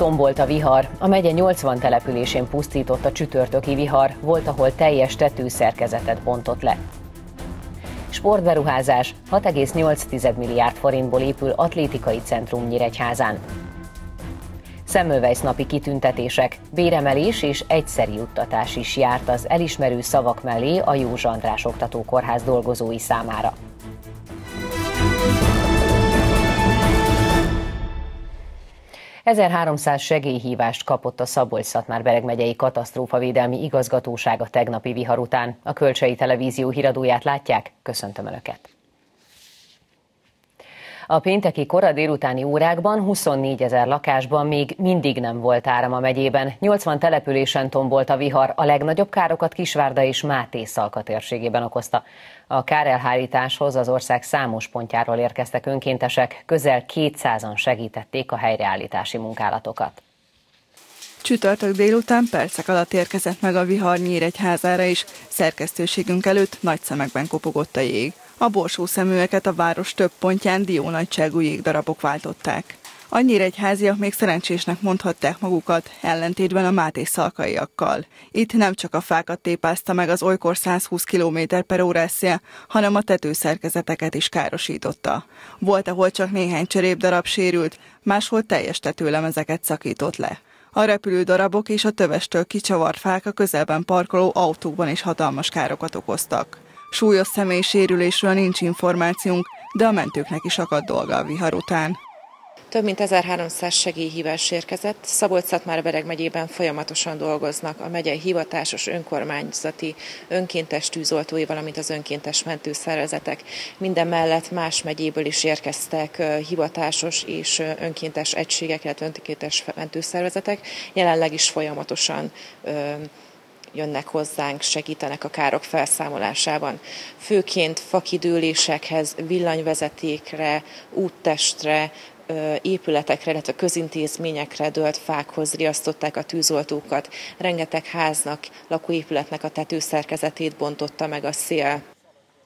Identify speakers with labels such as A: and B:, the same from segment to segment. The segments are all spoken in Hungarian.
A: tombolt a vihar, a megye 80 településén pusztított a csütörtöki vihar, volt, ahol teljes tetőszerkezetet bontott le. Sportberuházás 6,8 milliárd forintból épül atlétikai centrum Nyíregyházán. Szemmelweis napi kitüntetések, béremelés és egyszeri juttatás is járt az elismerő szavak mellé a Józs András Oktatókórház dolgozói számára. 1300 segélyhívást kapott a Szabolcs-Szatmár-Bereg megyei katasztrófavédelmi igazgatóság a tegnapi vihar után. A Kölcsei Televízió híradóját látják, köszöntöm Önöket! A pénteki kora délutáni órákban 24 ezer lakásban még mindig nem volt áram a megyében. 80 településen tombolt a vihar, a legnagyobb károkat Kisvárda és Máté Szalka térségében okozta. A kárelhárításhoz az ország számos pontjáról érkeztek önkéntesek, közel 200-an segítették a helyreállítási munkálatokat.
B: Csütörtök délután percek alatt érkezett meg a vihar Nyíregyházára is, szerkesztőségünk előtt nagy szemekben kopogott a jég. A borsó szeműeket a város több pontján diónagyságú jégdarabok váltották. Annyira egy háziak még szerencsésnek mondhatták magukat, ellentétben a Máté szalkaiakkal. Itt nem csak a fákat tépázta meg az olykor 120 km per szél, hanem a tetőszerkezeteket is károsította. Volt, ahol csak néhány darab sérült, máshol teljes tetőlemezeket szakított le. A repülő darabok és a tövestől kicsavart fák a közelben parkoló autókban is hatalmas károkat okoztak. Súlyos személysérülésről nincs információnk, de a mentőknek is akadt dolga a vihar után.
C: Több mint 1300 segélyhívás érkezett. Szabolcs-Szatmár-Bereg megyében folyamatosan dolgoznak a megyei hivatásos önkormányzati önkéntes tűzoltói, valamint az önkéntes mentőszervezetek. Minden mellett más megyéből is érkeztek hivatásos és önkéntes egységek, illetve önkéntes mentőszervezetek. Jelenleg is folyamatosan jönnek hozzánk, segítenek a károk felszámolásában. Főként fakidőlésekhez, villanyvezetékre, úttestre, épületekre, illetve közintézményekre dölt fákhoz riasztották a tűzoltókat. Rengeteg háznak, lakóépületnek a tetőszerkezetét bontotta meg a szél.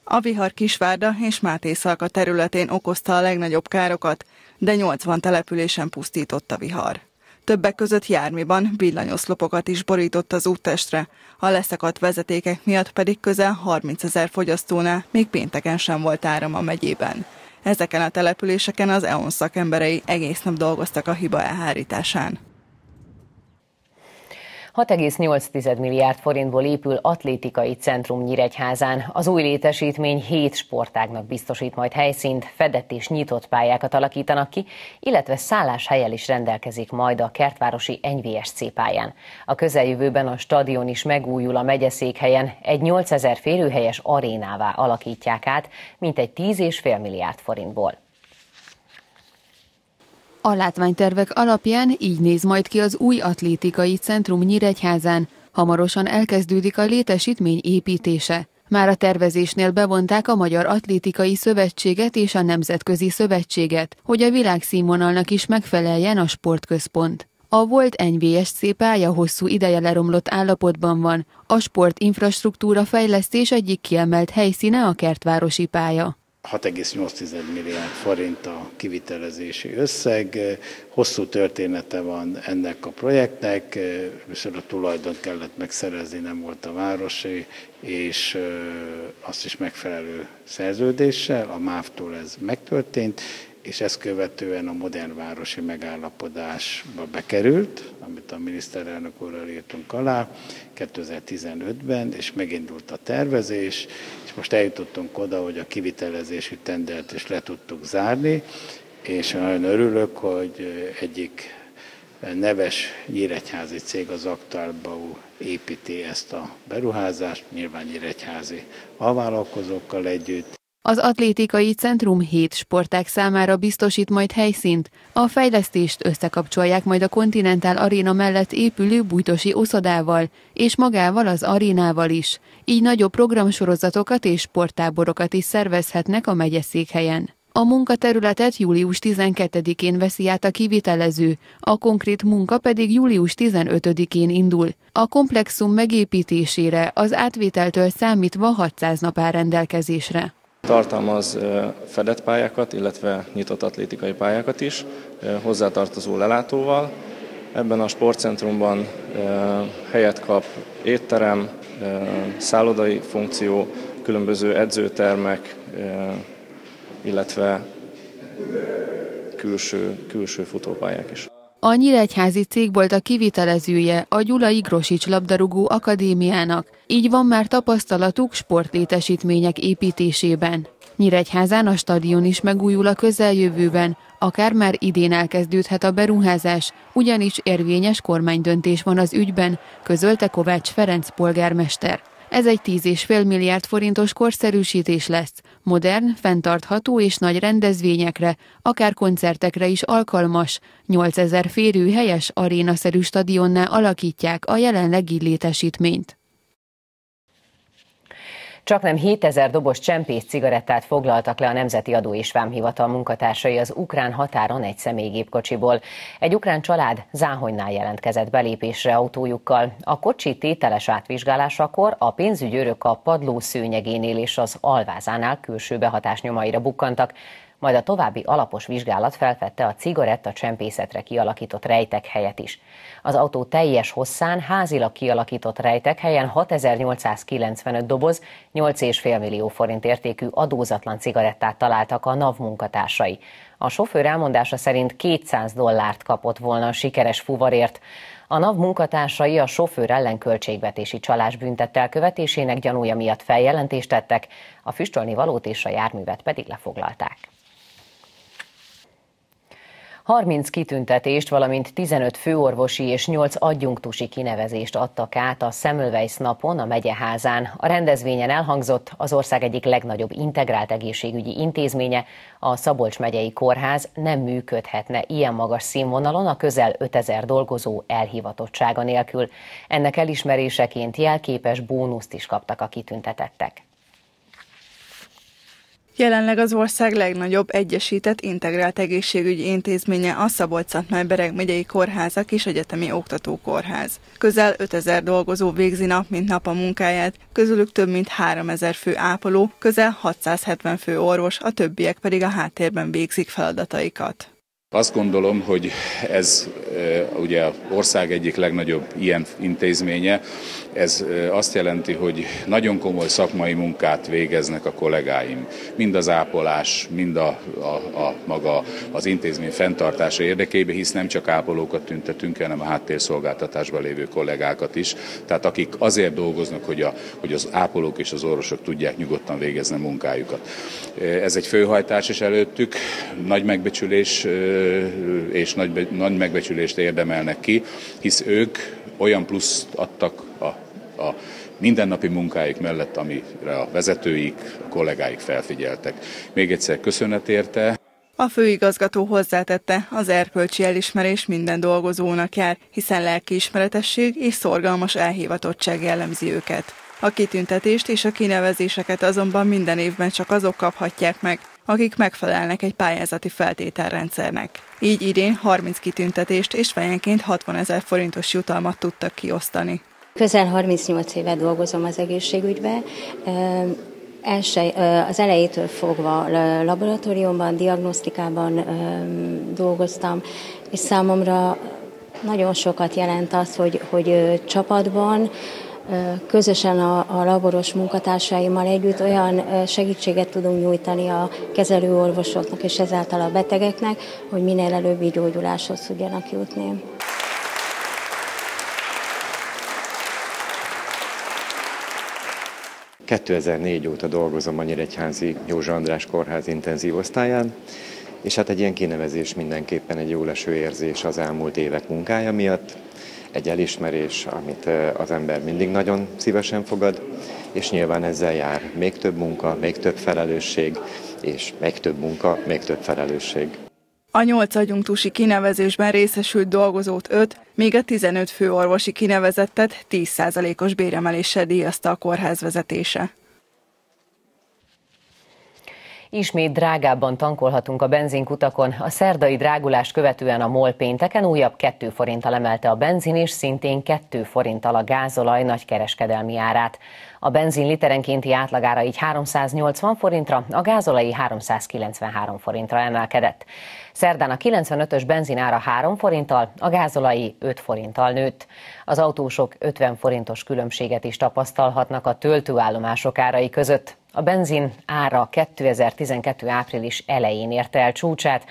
B: A vihar Kisvárda és Máté Szalka területén okozta a legnagyobb károkat, de 80 településen pusztított a vihar. Többek között jármiban villanyoszlopokat is borított az úttestre, a leszakadt vezetékek miatt pedig közel 30 ezer fogyasztónál még pénteken sem volt áram a megyében. Ezeken a településeken az EON szakemberei egész nap dolgoztak a hiba elhárításán.
A: 6,8 milliárd forintból épül atlétikai centrum Nyíregyházán. Az új létesítmény hét sportágnak biztosít majd helyszínt, fedett és nyitott pályákat alakítanak ki, illetve szálláshelyel is rendelkezik majd a kertvárosi NVSC pályán. A közeljövőben a stadion is megújul a megyeszékhelyen, egy 8000 férőhelyes arénává alakítják át, mint egy 10,5 milliárd forintból.
D: A látványtervek alapján így néz majd ki az új atlétikai centrum Nyíregyházán. Hamarosan elkezdődik a létesítmény építése. Már a tervezésnél bevonták a Magyar Atlétikai Szövetséget és a Nemzetközi Szövetséget, hogy a világszínvonalnak is megfeleljen a sportközpont. A volt NVSC pálya hosszú ideje leromlott állapotban van, a sport infrastruktúra fejlesztés egyik kiemelt helyszíne a kertvárosi pálya.
E: 6,8 milliárd forint a kivitelezési összeg. Hosszú története van ennek a projektnek, először a tulajdon kellett megszerezni, nem volt a városi, és azt is megfelelő szerződéssel, a MÁV-tól ez megtörtént, és ezt követően a modern városi megállapodásba bekerült, amit a miniszterelnök úrral írtunk alá 2015-ben, és megindult a tervezés, és most eljutottunk oda, hogy a kivitelezési tendert is le tudtuk zárni, és nagyon örülök, hogy egyik neves nyíregyházi cég, az Aktuálbau építi ezt a beruházást, nyilván nyíregyházi alvállalkozókkal együtt,
D: az atlétikai centrum 7 sporták számára biztosít majd helyszínt, a fejlesztést összekapcsolják majd a Continental Aréna mellett épülő bújtosi oszodával, és magával az arénával is, így nagyobb programsorozatokat és sporttáborokat is szervezhetnek a megyeszékhelyen. A munkaterületet július 12-én veszi át a kivitelező, a konkrét munka pedig július 15-én indul. A komplexum megépítésére az átvételtől számítva 600 nap áll rendelkezésre.
F: Tartalmaz fedett pályákat, illetve nyitott atlétikai pályákat is, hozzátartozó lelátóval, Ebben a sportcentrumban helyet kap étterem, szállodai funkció, különböző edzőtermek, illetve külső, külső futópályák is.
D: A Nyíregyházi cég volt a kivitelezője a Gyula Igrosics labdarúgó akadémiának, így van már tapasztalatuk sportlétesítmények építésében. Nyíregyházán a stadion is megújul a közeljövőben, akár már idén elkezdődhet a beruházás, ugyanis érvényes kormánydöntés van az ügyben, közölte Kovács Ferenc polgármester. Ez egy 10,5 milliárd forintos korszerűsítés lesz, modern, fenntartható és nagy rendezvényekre, akár koncertekre is alkalmas, 8000 férőhelyes arénaszerű stadionná alakítják a jelenlegi létesítményt.
A: Csak nem 7000 dobos csempész cigarettát foglaltak le a Nemzeti Adó és Vámhivatal munkatársai az ukrán határon egy személygépkocsiból. Egy ukrán család Záhonynál jelentkezett belépésre autójukkal. A kocsi tételes átvizsgálásakor a pénzügyőrök a padló szőnyegénél és az alvázánál külső behatás nyomaira bukkantak majd a további alapos vizsgálat felfedte a cigaretta csempészetre kialakított rejtek helyet is. Az autó teljes hosszán házilag kialakított rejtek helyen 6895 doboz, 8,5 millió forint értékű adózatlan cigarettát találtak a NAV munkatársai. A sofőr elmondása szerint 200 dollárt kapott volna a sikeres fuvarért. A NAV munkatársai a sofőr ellen költségvetési csalás büntettel követésének gyanúja miatt feljelentést tettek, a füstölni valót és a járművet pedig lefoglalták. 30 kitüntetést, valamint 15 főorvosi és 8 adjunktusi kinevezést adtak át a Semmelweis napon a megyeházán. A rendezvényen elhangzott az ország egyik legnagyobb integrált egészségügyi intézménye, a Szabolcs megyei kórház nem működhetne ilyen magas színvonalon a közel 5000 dolgozó elhivatottsága nélkül. Ennek elismeréseként jelképes bónuszt is kaptak a kitüntetettek.
B: Jelenleg az ország legnagyobb egyesített integrált egészségügyi intézménye a szabolcs bereg megyei kórházak és egyetemi oktatókórház. Közel 5000 dolgozó végzi nap mint nap a munkáját, közülük több mint 3000 fő ápoló, közel 670 fő orvos, a többiek pedig a háttérben végzik feladataikat.
G: Azt gondolom, hogy ez ugye az ország egyik legnagyobb ilyen intézménye, ez azt jelenti, hogy nagyon komoly szakmai munkát végeznek a kollégáim. Mind az ápolás, mind a, a, a maga az intézmény fenntartása érdekében, hisz nem csak ápolókat tüntetünk, hanem a háttérszolgáltatásban lévő kollégákat is. Tehát akik azért dolgoznak, hogy, a, hogy az ápolók és az orvosok tudják nyugodtan végezni munkájukat. Ez egy főhajtás is előttük, nagy megbecsülés és nagy, nagy megbecsülést érdemelnek ki, hisz ők olyan pluszt adtak a, a mindennapi munkáik mellett, amire a vezetőik, a kollégáik felfigyeltek. Még egyszer köszönet érte.
B: A főigazgató hozzátette, az erkölcsi elismerés minden dolgozónak jár, hiszen lelkiismeretesség és szorgalmas elhivatottság jellemzi őket. A kitüntetést és a kinevezéseket azonban minden évben csak azok kaphatják meg, akik megfelelnek egy pályázati feltételrendszernek. Így idén 30 kitüntetést és fejenként 60 ezer forintos jutalmat tudtak kiosztani.
H: Közel 38 éve dolgozom az egészségügybe. Az elejétől fogva laboratóriumban, diagnosztikában dolgoztam, és számomra nagyon sokat jelent az, hogy, hogy csapatban közösen a, a laboros munkatársaimmal együtt olyan segítséget tudunk nyújtani a kezelőorvosoknak és ezáltal a betegeknek, hogy minél előbbi gyógyuláshoz tudjanak jutni.
I: ...2004 óta dolgozom a Nyíregyházi Józsa András Kórház intenzív osztályán, és hát egy ilyen kinevezés mindenképpen egy jó leső érzés az elmúlt évek munkája miatt, egy elismerés, amit az ember mindig nagyon szívesen fogad, és nyilván ezzel jár még több munka, még több felelősség, és még több munka, még több felelősség.
B: A nyolc agyunktusi kinevezésben részesült dolgozót 5, míg a 15 főorvosi kinevezettet 10%-os béremeléssel díjazta a kórház vezetése.
A: Ismét drágábban tankolhatunk a benzinkutakon. A szerdai drágulást követően a MOL pénteken újabb 2 forinttal emelte a benzin, és szintén 2 forinttal a gázolaj nagykereskedelmi árát. A benzin literenkénti átlagára így 380 forintra, a gázolai 393 forintra emelkedett. Szerdán a 95-ös benzin ára 3 forinttal, a gázolai 5 forinttal nőtt. Az autósok 50 forintos különbséget is tapasztalhatnak a töltőállomások árai között. A benzin ára 2012. április elején érte el csúcsát,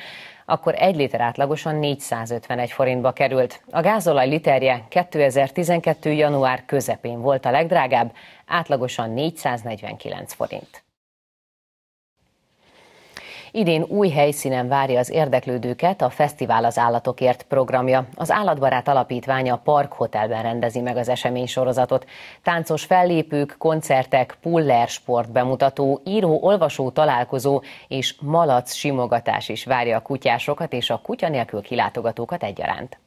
A: akkor egy liter átlagosan 451 forintba került. A gázolaj literje 2012. január közepén volt a legdrágább, átlagosan 449 forint. Idén új helyszínen várja az érdeklődőket a Fesztivál az Állatokért programja. Az Állatbarát Alapítványa Park Hotelben rendezi meg az esemény sorozatot. Táncos fellépők, koncertek, puller sport bemutató, író-olvasó találkozó és malac simogatás is várja a kutyásokat és a kutya nélkül kilátogatókat egyaránt.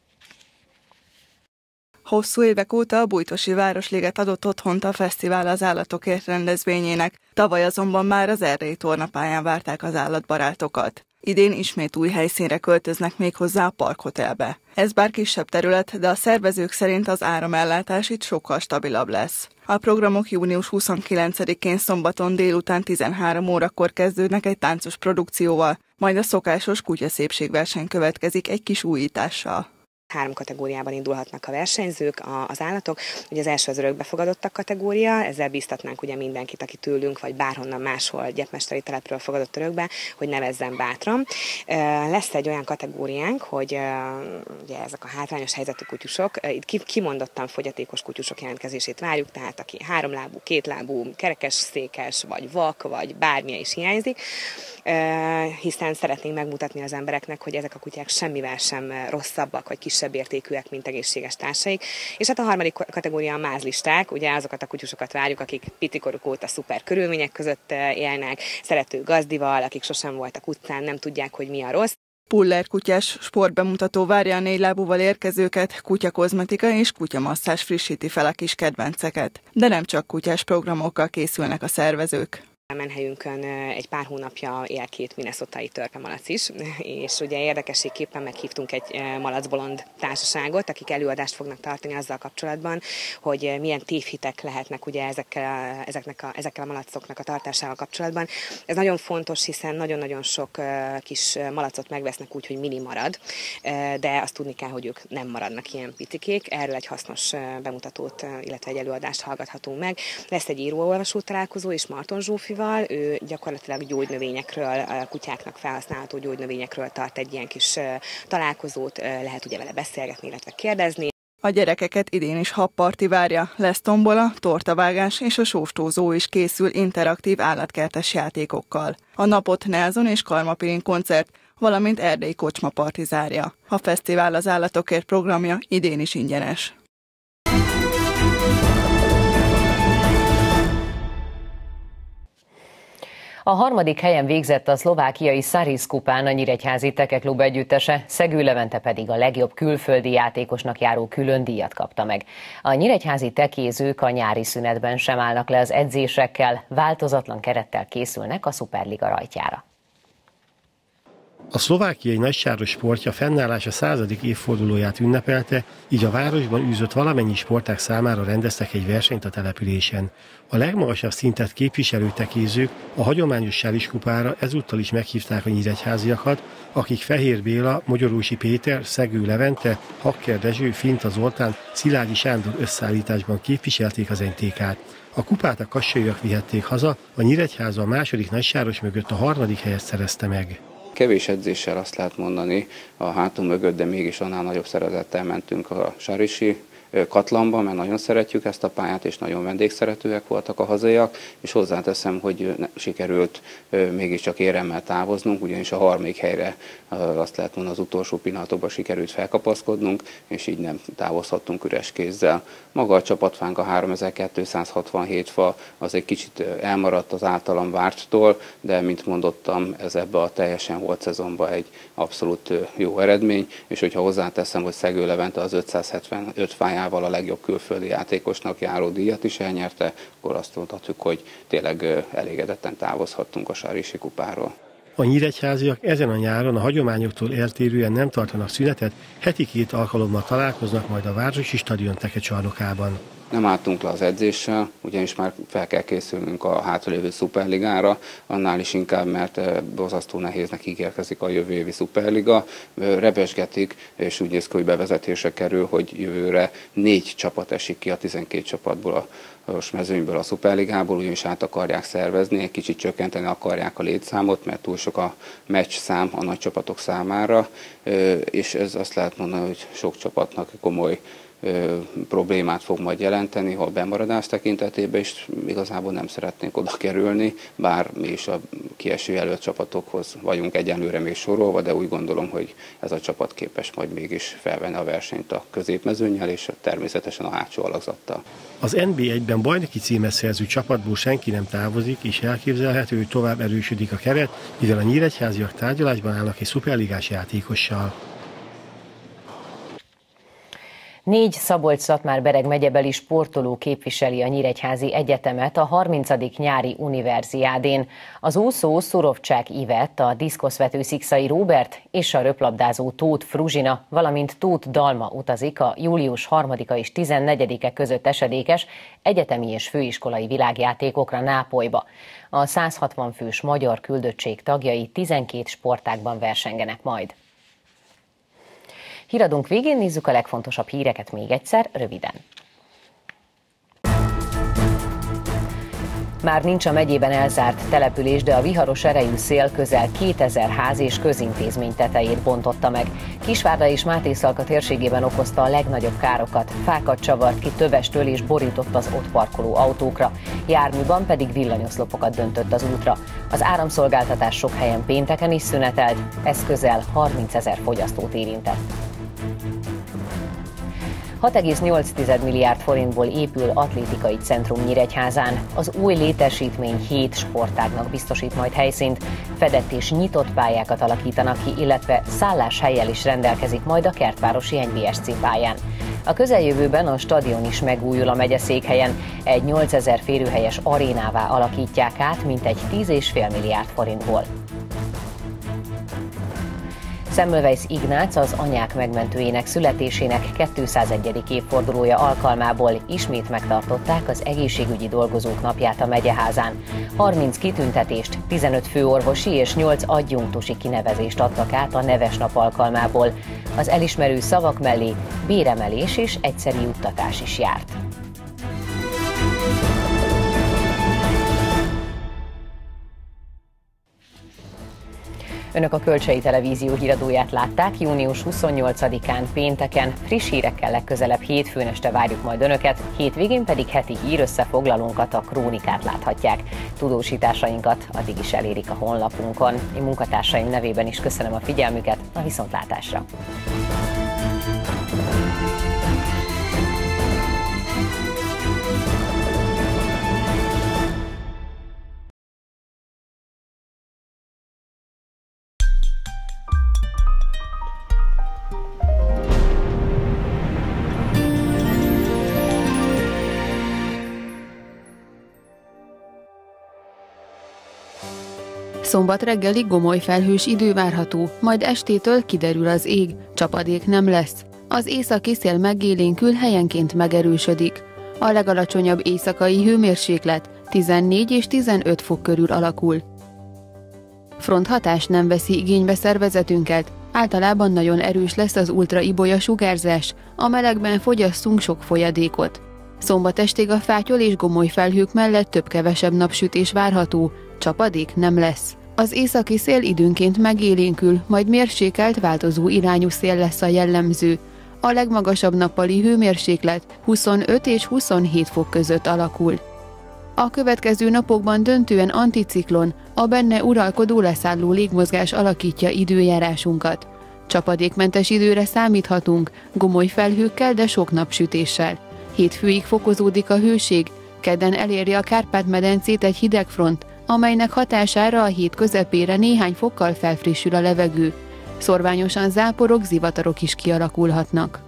B: Hosszú évek óta a Bújtosi Városliget adott otthont a Fesztivál az Állatokért rendezvényének, tavaly azonban már az erdélyi tornapályán várták az állatbarátokat. Idén ismét új helyszínre költöznek még hozzá a parkhotelbe. Ez bár kisebb terület, de a szervezők szerint az áramellátás itt sokkal stabilabb lesz. A programok június 29-én szombaton délután 13 órakor kezdődnek egy táncos produkcióval, majd a szokásos kutyaszépségverseny következik egy kis újítással.
J: Három kategóriában indulhatnak a versenyzők, az állatok. Ugye az első az örökbefogadottak kategória, ezzel bíztatnánk ugye mindenkit, aki tőlünk, vagy bárhonnan máshol gyepmesteri telepről fogadott örökbe, hogy nevezzen bátran. Lesz egy olyan kategóriánk, hogy ugye ezek a hátrányos helyzetű kutyusok, itt kimondottan fogyatékos kutyusok jelentkezését várjuk, tehát aki háromlábú, kétlábú, kerekes, székes, vagy vak, vagy bármilyen is hiányzik, hiszen szeretnénk megmutatni az embereknek, hogy ezek a kutyák semmivel sem rosszabbak, vagy kisebb értékűek, mint egészséges társaik. És hát a harmadik kategória a mázlisták, ugye azokat a kutyusokat várjuk, akik pitikoruk óta szuper körülmények között élnek, szerető gazdival, akik sosem voltak utcán, nem tudják, hogy mi a rossz.
B: Puller kutyás sportbemutató várja a négy lábúval érkezőket, kutyakozmetika és kutyamasszás frissíti fel a kis kedvenceket. De nem csak kutyás programokkal készülnek a szervezők.
J: A menhelyünkön egy pár hónapja él két minneszotai törpemalac is, és ugye érdekességképpen meghívtunk egy malacbolond társaságot, akik előadást fognak tartani azzal kapcsolatban, hogy milyen tévhitek lehetnek ugye ezekkel, ezeknek a, ezekkel a malacoknak a tartásával kapcsolatban. Ez nagyon fontos, hiszen nagyon-nagyon sok kis malacot megvesznek úgy, hogy mini marad, de azt tudni kell, hogy ők nem maradnak ilyen picikék. Erről egy hasznos bemutatót, illetve egy előadást hallgathatunk meg. Lesz egy író-olvasó találkozó is Marton Zsófi Zsófival, ő gyakorlatilag gyógynövényekről, kutyáknak felhasználható gyógynövényekről tart egy ilyen kis találkozót, lehet ugye vele beszélgetni, illetve kérdezni.
B: A gyerekeket idén is habparti várja, lesz tombola, tortavágás és a sóstózó is készül interaktív állatkertes játékokkal. A napot Nelson és Karmapirin koncert, valamint Erdély kocsma parti zárja. A fesztivál az állatokért programja idén is ingyenes.
A: A harmadik helyen végzett a szlovákiai Szaris kupán a Nyíregyházi Tekeklub együttese, Szegő Levente pedig a legjobb külföldi játékosnak járó külön díjat kapta meg. A Nyíregyházi tekézők a nyári szünetben sem állnak le az edzésekkel, változatlan kerettel készülnek a Szuperliga rajtjára.
K: A szlovákiai nagysáros sportja fennállása századik évfordulóját ünnepelte, így a városban űzött valamennyi sporták számára rendeztek egy versenyt a településen. A legmagasabb szintet képviselő tekézők a hagyományos sáliskupára ezúttal is meghívták a nyíregyháziakat, akik Fehér Béla, Magyarósi Péter, Szegő Levente, Hakker Dezső, Finta Zoltán, Szilágyi Sándor összeállításban képviselték az NTK-t. A kupát a kassaiak vihették haza, a Nyíregyháza a második nagysáros mögött a harmadik helyet szerezte meg.
L: Kevés edzéssel azt lehet mondani a hátunk mögött, de mégis annál nagyobb szeretettel mentünk a Sarisi katlanba, mert nagyon szeretjük ezt a pályát, és nagyon vendégszeretőek voltak a hazaiak, és hozzáteszem, hogy sikerült mégiscsak éremmel távoznunk, ugyanis a harmadik helyre azt lehet mondani az utolsó pillanatokban sikerült felkapaszkodnunk, és így nem távozhattunk üres kézzel. Maga a csapatfánk a 3267 fa az egy kicsit elmaradt az általam várttól, de mint mondottam, ez ebbe a teljesen volt szezonban egy abszolút jó eredmény, és hogyha hozzáteszem, hogy Szegő Levente az 575 fáján kupájával a legjobb külföldi játékosnak járó díjat is elnyerte, akkor azt mondhatjuk, hogy tényleg elégedetten távozhattunk a Sárisi kupáról.
K: A nyíregyháziak ezen a nyáron a hagyományoktól eltérően nem tartanak szünetet, heti két alkalommal találkoznak majd a Városi Stadion tekecsarnokában.
L: Nem álltunk le az edzéssel, ugyanis már fel kell készülnünk a hátralévő szuperligára, annál is inkább, mert bozasztó nehéznek ígérkezik a jövő évi szuperliga. Rebesgetik, és úgy néz ki, hogy bevezetése kerül, hogy jövőre négy csapat esik ki a 12 csapatból a most mezőnyből a szuperligából, ugyanis át akarják szervezni, egy kicsit csökkenteni akarják a létszámot, mert túl sok a meccs szám a nagy csapatok számára, és ez azt lehet mondani, hogy sok csapatnak komoly problémát fog majd jelenteni, a bemaradás tekintetében is igazából nem szeretnénk oda kerülni, bár mi is a kieső előtt csapatokhoz vagyunk egyenlőre még sorolva, de úgy gondolom, hogy ez a csapat képes majd mégis felvenni a versenyt a középmezőnyel és természetesen a hátsó alakzattal.
K: Az NB1-ben bajnoki címes szerző csapatból senki nem távozik, és elképzelhető, hogy tovább erősödik a keret, mivel a nyíregyháziak tárgyalásban állnak egy szuperligás játékossal.
A: Négy Szabolcs-Szatmár-Bereg megyebeli sportoló képviseli a Nyíregyházi Egyetemet a 30. nyári univerziádén. Az úszó Szurovcsák Ivett, a diszkoszvető Szikszai Róbert és a röplabdázó Tóth Fruzsina, valamint Tóth Dalma utazik a július 3-a és 14-e között esedékes egyetemi és főiskolai világjátékokra Nápolyba. A 160 fős magyar küldöttség tagjai 12 sportágban versengenek majd. Híradunk végén nézzük a legfontosabb híreket még egyszer, röviden. Már nincs a megyében elzárt település, de a viharos erejű szél közel 2000 ház és közintézmény tetejét bontotta meg. Kisvárda és Mátészalka térségében okozta a legnagyobb károkat. Fákat csavart ki tövestől és borított az ott parkoló autókra. Járműban pedig villanyoszlopokat döntött az útra. Az áramszolgáltatás sok helyen pénteken is szünetelt, ez közel 30 ezer fogyasztót érintett. 6,8 milliárd forintból épül atlétikai centrum Nyíregyházán. Az új létesítmény 7 sportágnak biztosít majd helyszínt, fedett és nyitott pályákat alakítanak ki, illetve szálláshelyel is rendelkezik majd a kertvárosi NBSC pályán. A közeljövőben a stadion is megújul a megyeszékhelyen, egy 8000 férőhelyes arénává alakítják át, mintegy 10,5 milliárd forintból. Semmelweis Ignác az anyák megmentőjének születésének 201. évfordulója alkalmából ismét megtartották az egészségügyi dolgozók napját a megyeházán. 30 kitüntetést, 15 főorvosi és 8 adjunktusi kinevezést adtak át a neves nap alkalmából. Az elismerő szavak mellé béremelés és egyszeri juttatás is járt. Önök a Kölcsei Televízió híradóját látták június 28-án pénteken. Friss hírekkel legközelebb hétfőn este várjuk majd Önöket, hétvégén pedig heti hír összefoglalónkat, a krónikát láthatják. Tudósításainkat addig is elérik a honlapunkon. Én munkatársaim nevében is köszönöm a figyelmüket, a viszontlátásra!
D: Szombat reggelig gomoly felhős idő várható, majd estétől kiderül az ég, csapadék nem lesz. Az északi szél megélénkül helyenként megerősödik. A legalacsonyabb éjszakai hőmérséklet 14 és 15 fok körül alakul. Fronthatás nem veszi igénybe szervezetünket, általában nagyon erős lesz az ultraibolya sugárzás, a melegben fogyasszunk sok folyadékot. Szombat estig a fátyol és gomoly felhők mellett több-kevesebb napsütés várható, csapadék nem lesz. Az északi szél időnként megélénkül, majd mérsékelt változó irányú szél lesz a jellemző. A legmagasabb nappali hőmérséklet 25 és 27 fok között alakul. A következő napokban döntően anticiklon, a benne uralkodó leszálló légmozgás alakítja időjárásunkat. Csapadékmentes időre számíthatunk, gomoly felhőkkel, de sok napsütéssel. Hétfőig fokozódik a hőség, kedden eléri a Kárpát-medencét egy hidegfront, amelynek hatására a hét közepére néhány fokkal felfrissül a levegő. Szorványosan záporok, zivatarok is kialakulhatnak.